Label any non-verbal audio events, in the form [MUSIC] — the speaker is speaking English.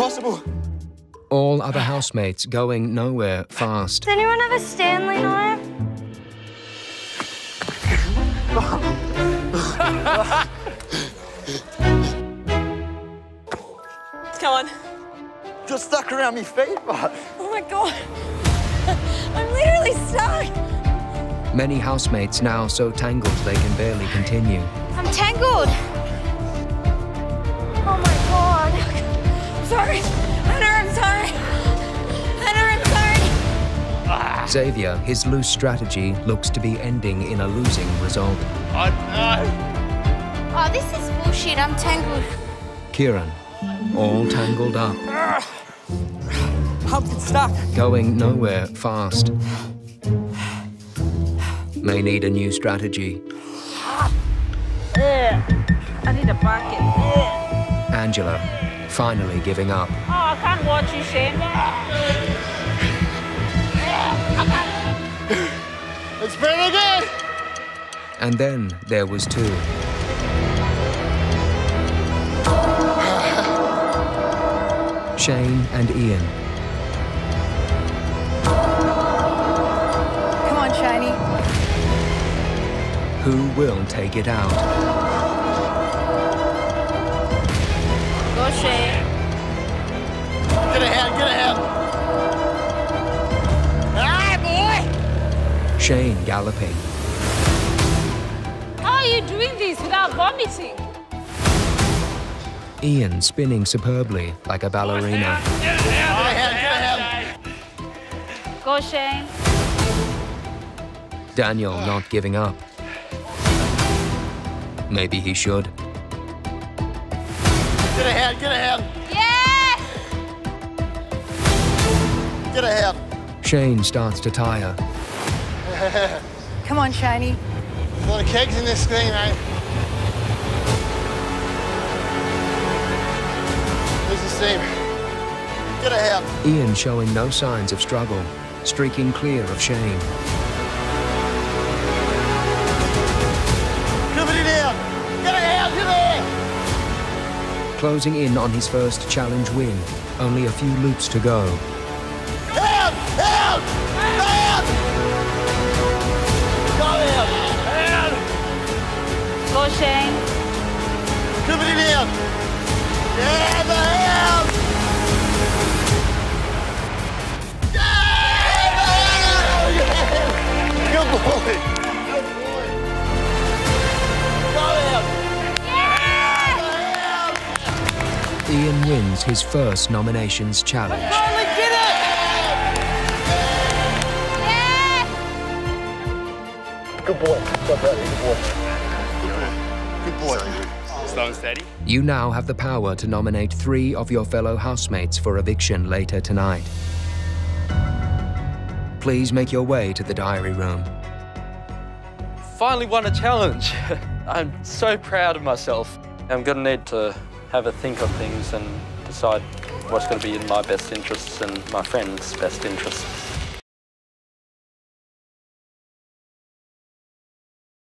impossible. All other housemates going nowhere fast. Does anyone have a Stanley knife? Come on. Just stuck around me feet, but. Oh my god. [LAUGHS] I'm literally stuck. Many housemates now so tangled they can barely continue. I'm tangled. Xavier, his loose strategy looks to be ending in a losing result. I know. Oh, this is bullshit. I'm tangled. Kieran, all tangled up, I'm stuck. going nowhere fast. May need a new strategy. I need a bucket. Oh, Angela, finally giving up. Oh, I can't watch you, Shane. It's pretty good. And then there was two. Shane and Ian. Come on, Shiny. Who will take it out? Go, Shane. Get ahead, get ahead. Shane galloping. How are you doing this without vomiting? Ian spinning superbly like a ballerina. boy! Get ahead, get ahead. Go, Shane. Daniel not giving up. Maybe he should. Get ahead, get ahead. Yes! Get ahead. Shane starts to tire. [LAUGHS] Come on, Shiny. There's a lot of kegs in this thing, mate. There's the steam. Get ahead. Ian showing no signs of struggle, streaking clear of Shane. Gravity down. Get ahead, get ahead. Closing in on his first challenge win. Only a few loops to go. Yeah! Good boy. Good boy. Go ahead. Ian wins his first nominations challenge. Finally did it! Good boy. Good boy. Good boy. Good boy. Slow and steady. You now have the power to nominate three of your fellow housemates for eviction later tonight. Please make your way to the diary room. Finally won a challenge. [LAUGHS] I'm so proud of myself. I'm going to need to have a think of things and decide what's going to be in my best interests and my friend's best interests.